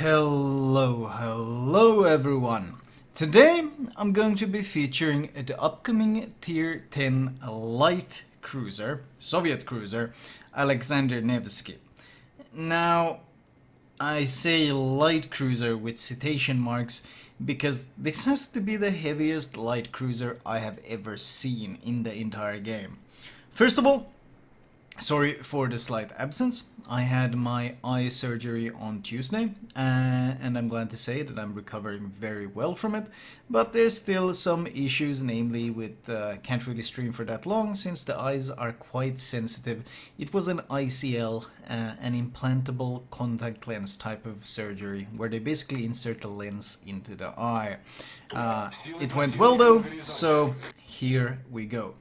Hello, hello everyone! Today I'm going to be featuring the upcoming Tier 10 light cruiser, Soviet cruiser, Alexander Nevsky. Now, I say light cruiser with citation marks because this has to be the heaviest light cruiser I have ever seen in the entire game. First of all, Sorry for the slight absence. I had my eye surgery on Tuesday, uh, and I'm glad to say that I'm recovering very well from it. But there's still some issues, namely with uh, can't really stream for that long since the eyes are quite sensitive. It was an ICL, uh, an implantable contact lens type of surgery, where they basically insert a lens into the eye. Uh, it went well though, so here we go.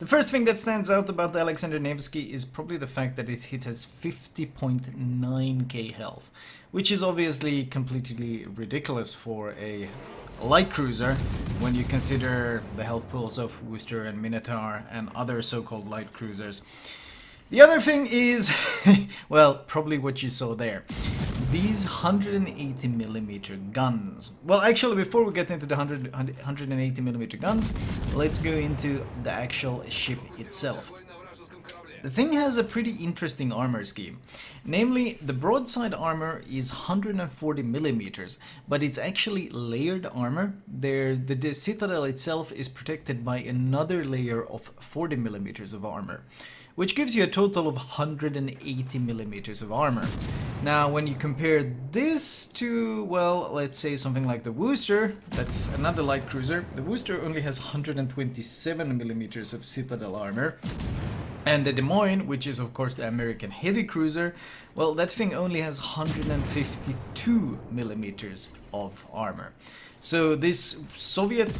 The first thing that stands out about the Alexander Nevsky is probably the fact that it hit has 50.9k health, which is obviously completely ridiculous for a light cruiser when you consider the health pools of Worcester and Minotaur and other so-called light cruisers. The other thing is, well, probably what you saw there these 180 millimeter guns. Well, actually, before we get into the 100, 180 millimeter guns, let's go into the actual ship itself. The thing has a pretty interesting armor scheme. Namely, the broadside armor is 140 millimeters, but it's actually layered armor. There, the, the citadel itself is protected by another layer of 40 millimeters of armor which gives you a total of 180 millimeters of armor. Now, when you compare this to, well, let's say something like the Worcester, that's another light cruiser. The Worcester only has 127 millimeters of citadel armor. And the Des Moines, which is of course the American heavy cruiser, well, that thing only has 152 millimeters of armor. So this Soviet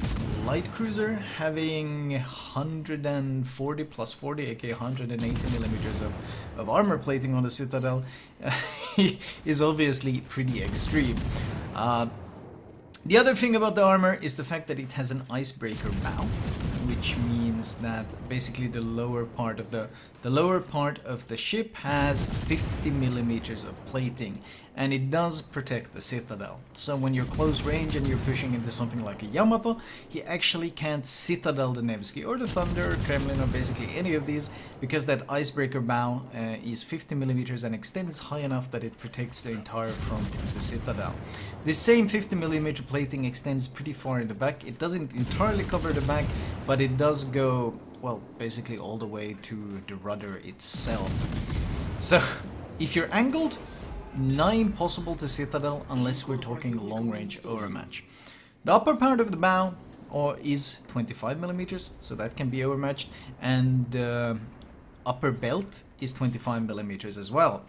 light cruiser having 140 plus 40, aka 180 millimeters of, of armor plating on the Citadel is obviously pretty extreme. Uh, the other thing about the armor is the fact that it has an icebreaker bow, which means that basically the lower part of the the lower part of the ship has 50 millimeters of plating and it does protect the citadel. So when you're close range and you're pushing into something like a Yamato, he actually can't citadel the Nevsky or the Thunder Kremlin or basically any of these because that icebreaker bow uh, is 50 millimeters and extends high enough that it protects the entire front of the citadel. This same 50 millimeter plating extends pretty far in the back. It doesn't entirely cover the back, but it does go well, basically all the way to the rudder itself. So, if you're angled, not impossible to Citadel unless we're talking long-range overmatch. The upper part of the bow or is 25 millimeters, so that can be overmatched, and uh, upper belt is 25 millimeters as well.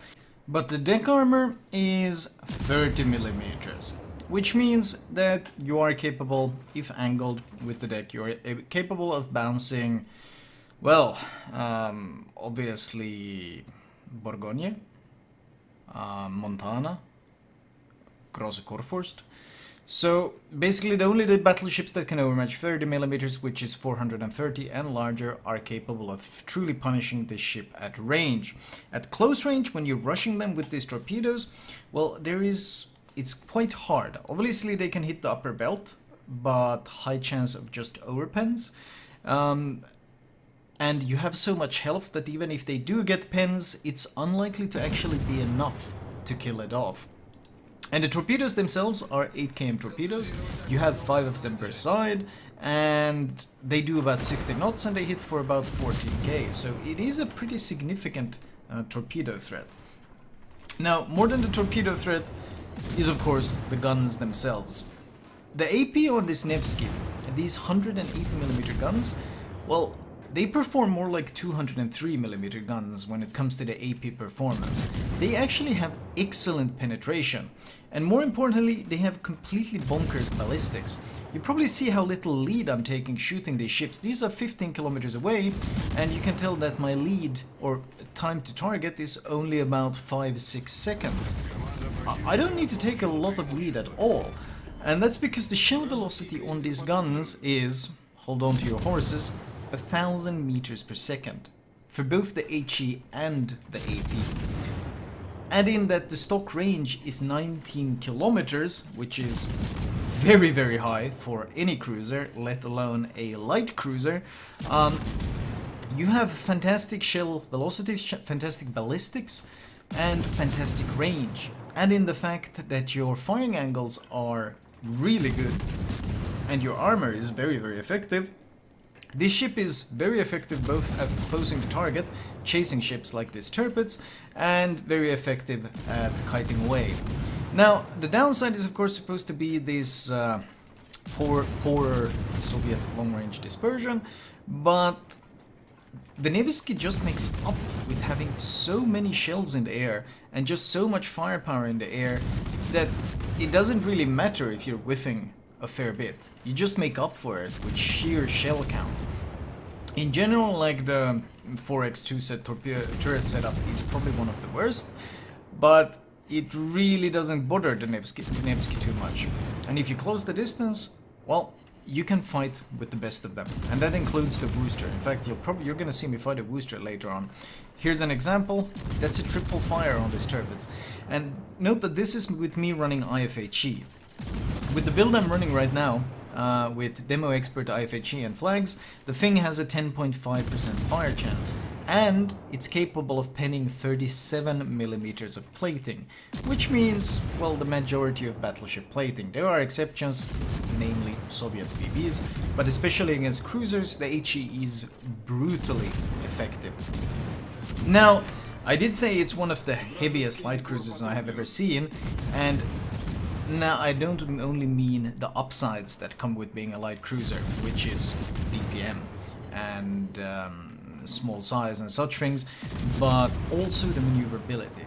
But the deck armor is 30 millimeters, which means that you are capable, if angled with the deck, you are capable of bouncing, well, um, obviously Bourgogne, uh, Montana, Grosse Kurfürst. So basically the only the battleships that can overmatch 30 millimeters, which is 430 and larger, are capable of truly punishing this ship at range. At close range, when you're rushing them with these torpedoes, well, there is it's quite hard. Obviously they can hit the upper belt, but high chance of just overpens. Um, and you have so much health that even if they do get pens, it's unlikely to actually be enough to kill it off. And the torpedoes themselves are 8 km torpedoes, you have 5 of them per side, and they do about 60 knots and they hit for about 14k, so it is a pretty significant uh, torpedo threat. Now, more than the torpedo threat is of course the guns themselves. The AP on this Nevsky, these 180mm guns, well, they perform more like 203mm guns when it comes to the AP performance. They actually have excellent penetration, and more importantly, they have completely bonkers ballistics. You probably see how little lead I'm taking shooting these ships. These are 15 kilometers away, and you can tell that my lead, or time to target, is only about 5-6 seconds. I don't need to take a lot of lead at all, and that's because the shell velocity on these guns is, hold on to your horses, a thousand meters per second for both the HE and the AP. Add in that the stock range is 19 kilometers, which is very, very high for any cruiser, let alone a light cruiser. Um, you have fantastic shell velocity, fantastic ballistics, and fantastic range. And in the fact that your firing angles are really good, and your armor is very, very effective, this ship is very effective both at closing the target, chasing ships like these turpets, and very effective at kiting away. Now, the downside is of course supposed to be this uh, poor, poorer Soviet long-range dispersion, but the Nevsky just makes up with having so many shells in the air and just so much firepower in the air that it doesn't really matter if you're whiffing a fair bit. You just make up for it with sheer shell count. In general, like the 4x2 set torpedo turret setup is probably one of the worst, but it really doesn't bother the Nevsky, Nevsky too much. And if you close the distance, well, you can fight with the best of them. And that includes the Worcester. In fact, you'll probably you're gonna see me fight a Worcester later on. Here's an example. That's a triple fire on these turrets. And note that this is with me running IFHE. With the build I'm running right now, uh, with Demo Expert IFHE and flags, the thing has a 10.5% fire chance, and it's capable of penning 37 millimeters of plating, which means, well, the majority of battleship plating. There are exceptions, namely Soviet BBs, but especially against cruisers, the HE is brutally effective. Now, I did say it's one of the heaviest light cruisers I have ever seen, and now, I don't only mean the upsides that come with being a light cruiser, which is DPM and um, small size and such things, but also the maneuverability.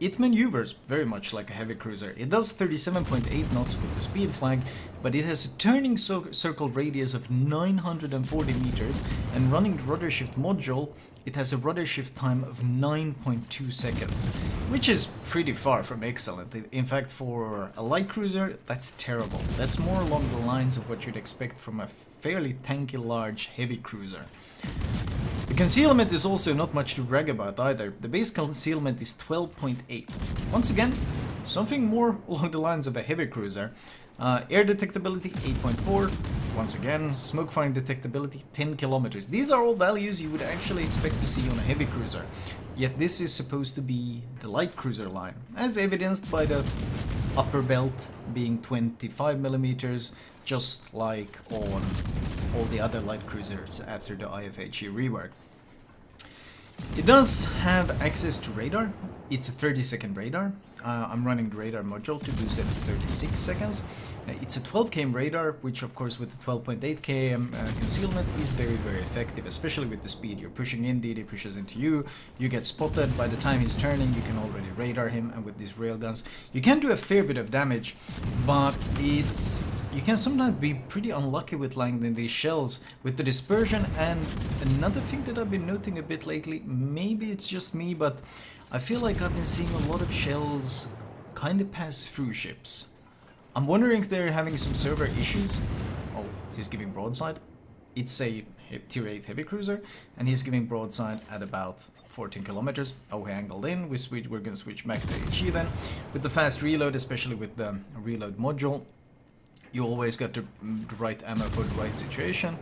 It maneuvers very much like a heavy cruiser. It does 37.8 knots with the speed flag, but it has a turning circle radius of 940 meters, and running the rudder shift module, it has a rudder shift time of 9.2 seconds, which is pretty far from excellent. In fact, for a light cruiser, that's terrible. That's more along the lines of what you'd expect from a fairly tanky, large, heavy cruiser. The concealment is also not much to brag about either. The base concealment is 12.8. Once again, something more along the lines of a heavy cruiser. Uh, air detectability 8.4. Once again, smoke firing detectability 10 kilometers. These are all values you would actually expect to see on a heavy cruiser. Yet this is supposed to be the light cruiser line, as evidenced by the upper belt being 25 millimeters, just like on all the other light cruisers after the IFHE rework. It does have access to radar. It's a 30 second radar. Uh, I'm running the radar module to boost it to 36 seconds. Uh, it's a 12 km radar, which of course with the 12.8 km uh, concealment is very very effective, especially with the speed. You're pushing in, DD pushes into you, you get spotted, by the time he's turning you can already radar him, and with these railguns you can do a fair bit of damage, but it's you can sometimes be pretty unlucky with landing these shells with the dispersion and another thing that I've been noting a bit lately, maybe it's just me, but I feel like I've been seeing a lot of shells kind of pass through ships. I'm wondering if they're having some server issues. Oh, he's giving broadside. It's a tier 8 heavy cruiser, and he's giving broadside at about 14 kilometers. Oh, he angled in. We switch, we're going to switch back to HE then. With the fast reload, especially with the reload module, you always got the, right ammo for the right situation.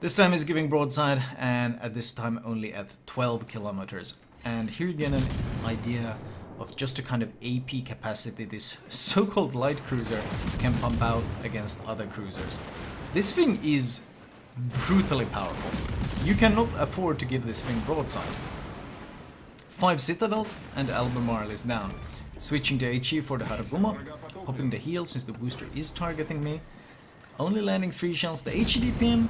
This time he's giving broadside, and at this time only at 12 kilometers. And here you get an idea of just the kind of AP capacity this so-called light cruiser can pump out against other cruisers. This thing is brutally powerful. You cannot afford to give this thing broadside. Five citadels and Albemarle is down. Switching to HE for the Harugumo, popping the heal since the Worcester is targeting me. Only landing three shells. The HEDPM,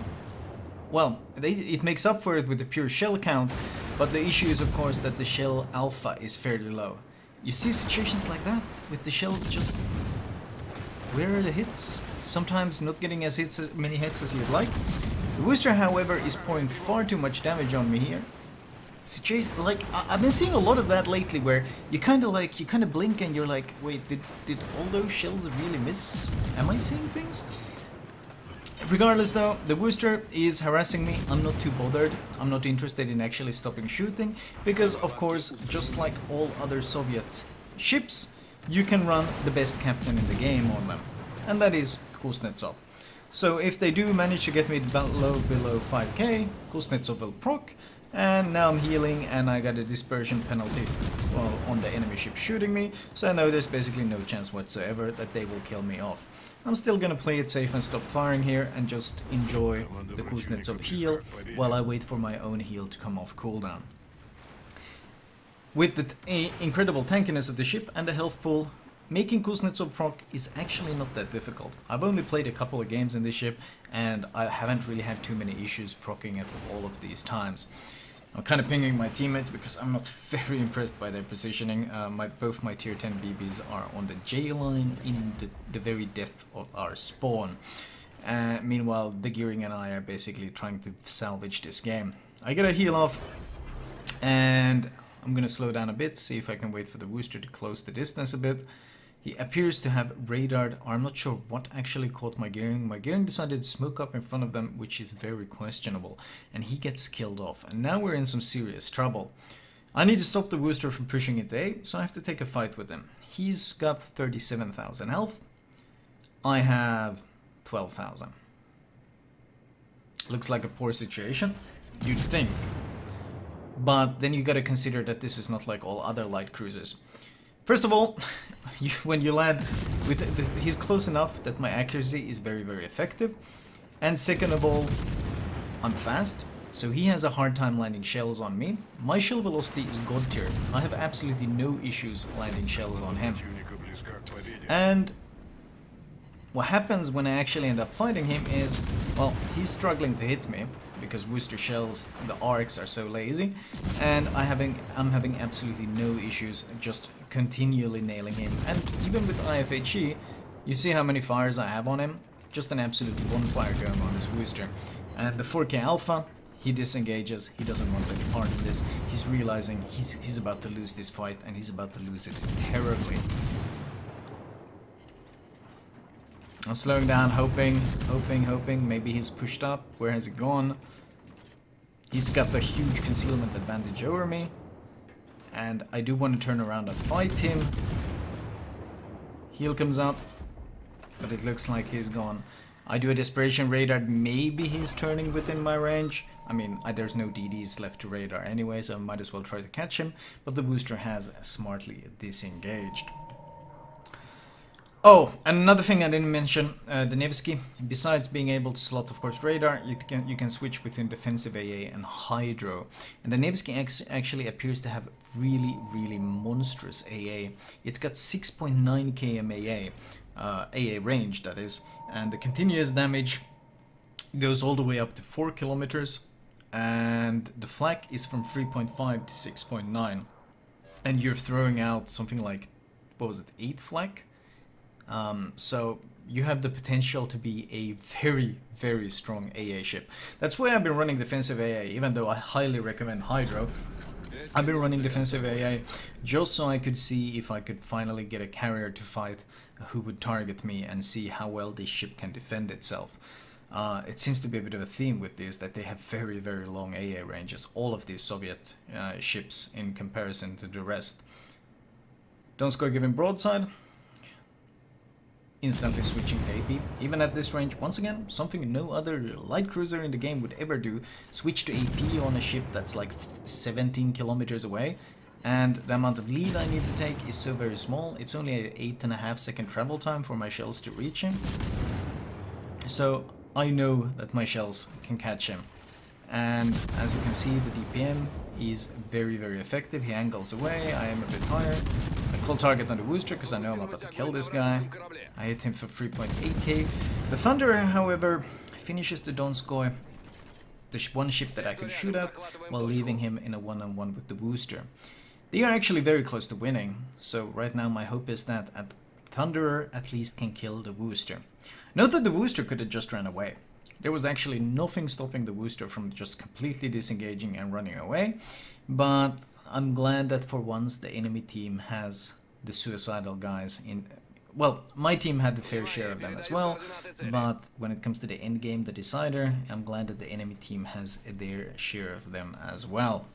well, it makes up for it with the pure shell count, but the issue is of course that the shell alpha is fairly low. You see situations like that, with the shells just... Where are the hits? Sometimes not getting as hits as many hits as you'd like. The Worcester, however, is pouring far too much damage on me here. Situation like I have been seeing a lot of that lately, where you kind of like you kind of blink and you're like, wait, did did all those shells really miss? Am I seeing things? Regardless though, the Worcester is harassing me, I'm not too bothered, I'm not interested in actually stopping shooting, because of course, just like all other Soviet ships, you can run the best captain in the game on them, and that is Kuznetsov. So if they do manage to get me below, below 5k, Kuznetsov will proc, and now I'm healing and I got a dispersion penalty well, on the enemy ship shooting me, so I know there's basically no chance whatsoever that they will kill me off. I'm still gonna play it safe and stop firing here and just enjoy the Kuznetsov heal while I wait for my own heal to come off cooldown. With the incredible tankiness of the ship and the health pool, making Kuznetsov proc is actually not that difficult. I've only played a couple of games in this ship and I haven't really had too many issues procking it all of these times. I'm kind of pinging my teammates because I'm not very impressed by their positioning. Uh, my, both my tier 10 BBs are on the J line in the, the very depth of our spawn. Uh, meanwhile, the Gearing and I are basically trying to salvage this game. I get a heal off and I'm gonna slow down a bit, see if I can wait for the Worcester to close the distance a bit. He appears to have radared. I'm not sure what actually caught my gearing. My gearing decided to smoke up in front of them, which is very questionable. And he gets killed off. And now we're in some serious trouble. I need to stop the Worcester from pushing it A, so I have to take a fight with him. He's got 37,000 health. I have 12,000. Looks like a poor situation, you'd think. But then you gotta consider that this is not like all other light cruisers. First of all, you, when you land, with the, he's close enough that my accuracy is very, very effective. And second of all, I'm fast, so he has a hard time landing shells on me. My shell velocity is god tier. I have absolutely no issues landing shells on him. And what happens when I actually end up fighting him is, well, he's struggling to hit me because Worcester shells the arcs are so lazy, and I having I'm having absolutely no issues just continually nailing him. And even with IFHE, you see how many fires I have on him? Just an absolute bonfire going on this Worcester. And the 4K Alpha, he disengages, he doesn't want any part of this. He's realizing he's, he's about to lose this fight, and he's about to lose it terribly. I'm slowing down, hoping, hoping, hoping. Maybe he's pushed up. Where has he gone? He's got the huge concealment advantage over me. And I do want to turn around and fight him. Heal comes up. But it looks like he's gone. I do a Desperation Radar. Maybe he's turning within my range. I mean, I, there's no DDs left to radar anyway, so I might as well try to catch him. But the Worcester has smartly disengaged. Oh, and another thing I didn't mention, uh, the Nevsky, besides being able to slot, of course, radar, you can, you can switch between defensive AA and Hydro. And the Nevsky actually appears to have really, really monstrous AA. It's got 6.9 km AA, uh, AA range, that is, and the continuous damage goes all the way up to 4 kilometers, and the flak is from 3.5 to 6.9. And you're throwing out something like, what was it, 8 flak? Um, so you have the potential to be a very, very strong AA ship. That's why I've been running defensive AA, even though I highly recommend Hydro. I've been running defensive AA just so I could see if I could finally get a carrier to fight who would target me and see how well this ship can defend itself. Uh, it seems to be a bit of a theme with this that they have very, very long AA ranges, all of these Soviet uh, ships in comparison to the rest. Donskoy giving broadside, instantly switching to AP. Even at this range, once again, something no other light cruiser in the game would ever do, switch to AP on a ship that's like 17 kilometers away, and the amount of lead I need to take is so very small, it's only an 8.5 second travel time for my shells to reach him. So I know that my shells can catch him. And as you can see, the DPM is very, very effective. He angles away, I am a bit higher. Call target on the Worcester because I know I'm about to kill this guy. I hit him for 3.8k. The Thunderer, however, finishes the Donskoy, the one ship that I can shoot at, while leaving him in a one-on-one -on -one with the Worcester. They are actually very close to winning, so right now my hope is that a Thunderer at least can kill the Worcester. Note that the Worcester could have just ran away. There was actually nothing stopping the Worcester from just completely disengaging and running away, but I'm glad that for once the enemy team has the suicidal guys in well, my team had the fair share of them as well, but when it comes to the end game, the decider, I'm glad that the enemy team has their share of them as well.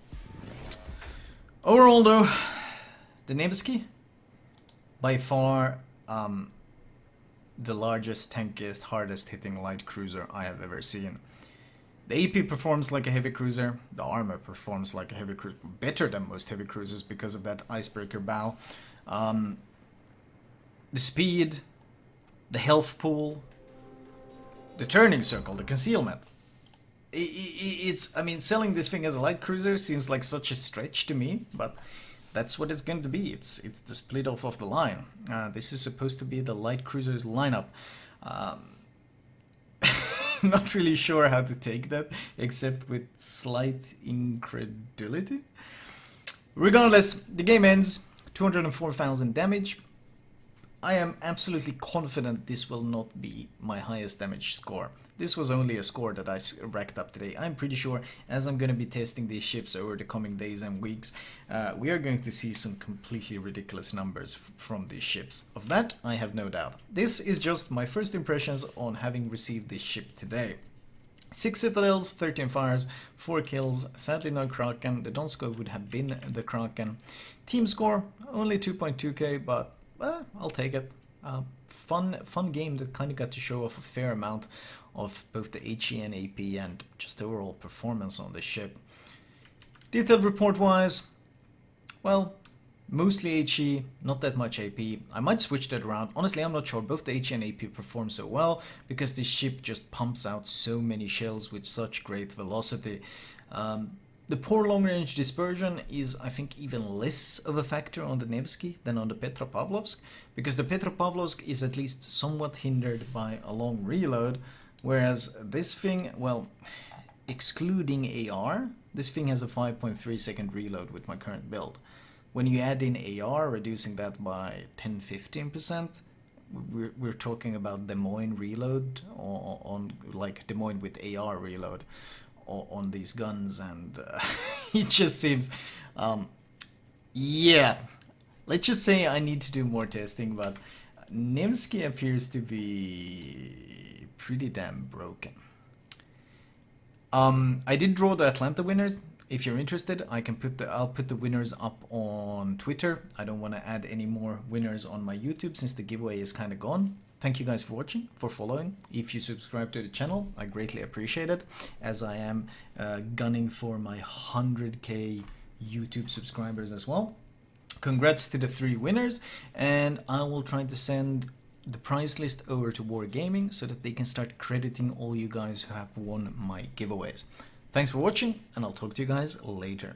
Overall though, the Nevsky, by far um, the largest, tankiest, hardest hitting light cruiser I have ever seen. The AP performs like a heavy cruiser, the armor performs like a heavy cruiser, better than most heavy cruisers because of that icebreaker bow. Um, the speed, the health pool, the turning circle, the concealment. It's, I mean, selling this thing as a light cruiser seems like such a stretch to me, but that's what it's going to be. It's it's the split off of the line. Uh, this is supposed to be the light cruisers lineup. Um, not really sure how to take that, except with slight incredulity. Regardless, the game ends. 204,000 damage. I am absolutely confident this will not be my highest damage score. This was only a score that I racked up today. I'm pretty sure as I'm going to be testing these ships over the coming days and weeks, uh, we are going to see some completely ridiculous numbers from these ships. Of that, I have no doubt. This is just my first impressions on having received this ship today. 6 Citadels, 13 fires, 4 kills, sadly no Kraken, the Donskoy would have been the Kraken. Team score, only 2.2k, but uh, I'll take it. Uh, fun, fun game that kind of got to show off a fair amount of both the HE and AP and just overall performance on the ship. Detailed report wise, well, mostly HE, not that much AP. I might switch that around. Honestly, I'm not sure. Both the HE and AP perform so well because this ship just pumps out so many shells with such great velocity. Um, the poor long-range dispersion is, I think, even less of a factor on the Nevsky than on the Petropavlovsk, because the Petropavlovsk is at least somewhat hindered by a long reload, Whereas this thing, well, excluding AR, this thing has a 5.3 second reload with my current build. When you add in AR, reducing that by 10-15%, we're, we're talking about Des Moines reload or on like Des Moines with AR reload on, these guns and uh, it just seems um, yeah let's just say I need to do more testing but Nevsky appears to be pretty damn broken. Um, I did draw the Atlanta winners. If you're interested, I can put the I'll put the winners up on Twitter. I don't want to add any more winners on my YouTube since the giveaway is kind of gone. Thank you guys for watching, for following. If you subscribe to the channel, I greatly appreciate it, as I am uh, gunning for my 100k YouTube subscribers as well. Congrats to the three winners, and I will try to send the prize list over to Wargaming so that they can start crediting all you guys who have won my giveaways. Thanks for watching and I'll talk to you guys later.